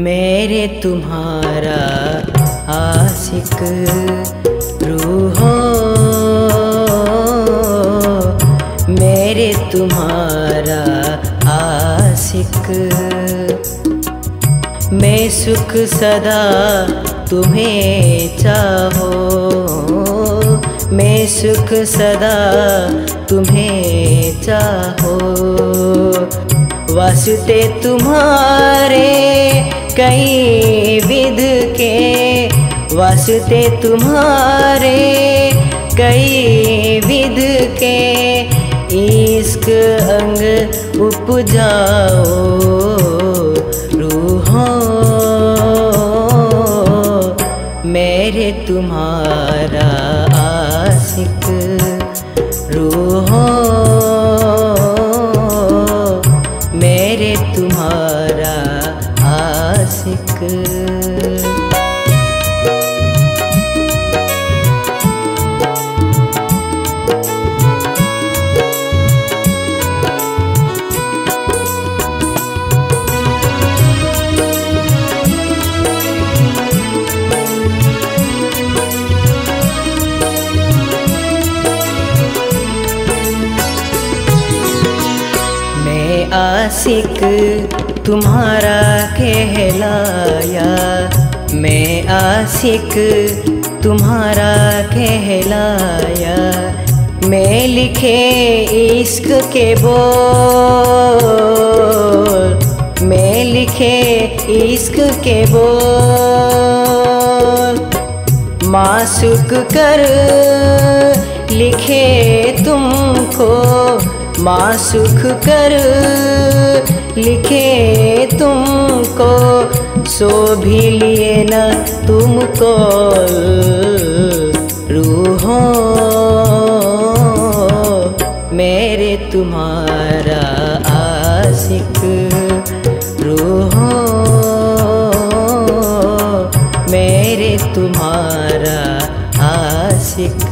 मेरे तुम्हारा आशिक रूहो। मेरे तुम्हारा आशिक। मैं सुख सदा तुम्हें चाहो। मैं सुख सदा तुम्हें चाहो। वास्ते तुम्हारे कई विध के वास्ते तुम्हारे कई विध के इश्क अंग उपजाओ रूहों। मेरे तुम्हारा आशिक, तुम्हारा कहलाया। मैं आशिक, तुम्हारा कहलाया। मैं लिखे इश्क के बोल। मैं लिखे इश्क के बोल। मासुक कर मासुख कर लिखे तुमको, सो भी लिए न तुमको रूहों। मेरे तुम्हारा आशिक रूहों। मेरे तुम्हारा आशिक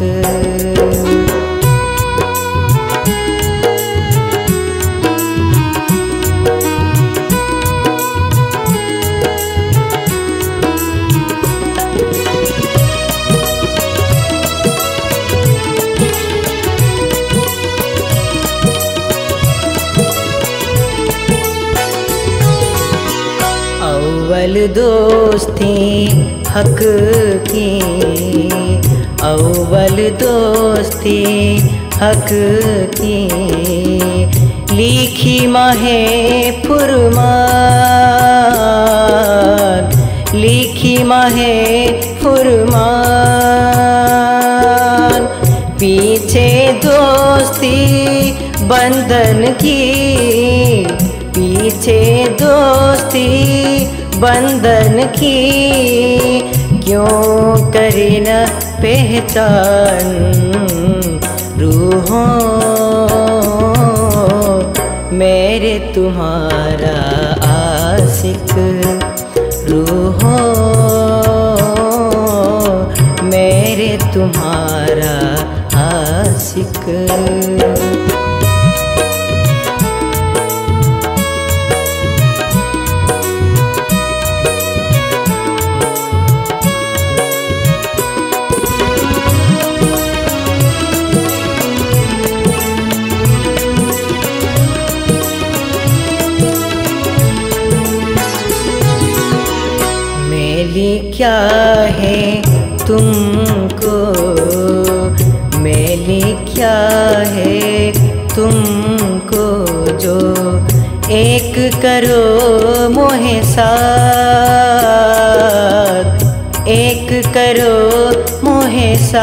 अव्वल दोस्ती हक की। अव्वल दोस्ती हक की। लिखी माहे फुरमान। लिखी माहे फुरमान। पीछे दोस्ती बंधन की। पीछे दोस्ती बंधन की। क्यों करी न पहचान रूहों? मेरे तुम्हारा आशिक रूहों। मेरे तुम्हारा आशिक मेली क्या है तुमको? मेली क्या है तुमको जो एक करो मोहे साथ? एक करो मोहे साथ?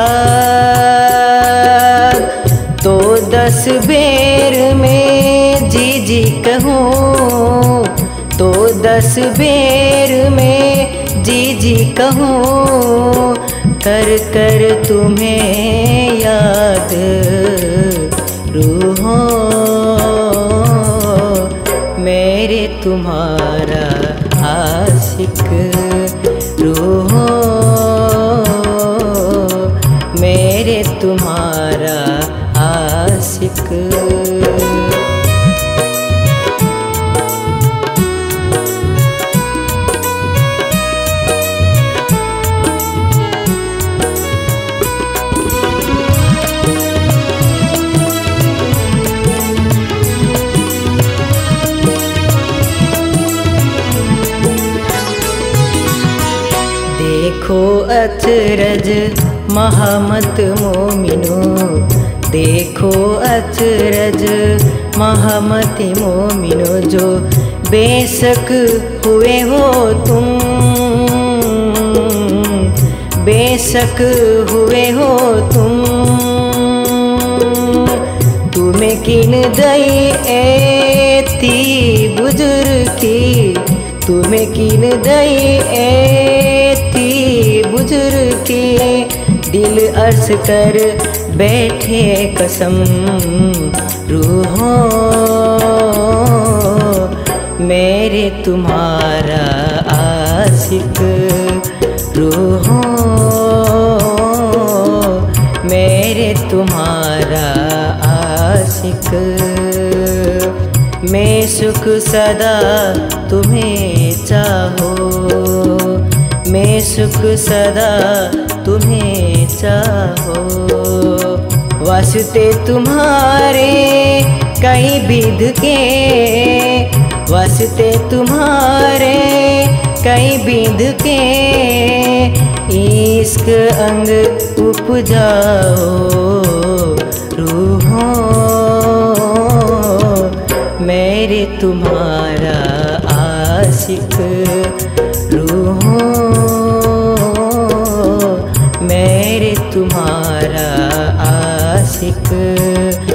तो दस बेर में जी जी कहूँ तो दस बेर में जी कहो कर कर तुम्हें याद रूहो मेरे तुम्हारा आशिक देखो अचरज महामत मोमिनो। देखो अचरज महामत मोमिनो, जो बेशक हुए हो तुम। बेशक हुए हो तुम। तुम्हें किन दई एती बुजुर्गी तुम्हें किन एती बुजुर्गी। दिल अर्ज़ कर बैठे कसम रूहो। मेरे तुम्हारा आशिक रूहो। मेरे तुम्हारा आशिक सुख सदा तुम्हें चाहो। मैं सुख सदा तुम्हें चाहो। वास्ते तुम्हारे कई विध के वास्ते तुम्हारे कई विध के इश्क अंग उपजाओ आशिक रूहो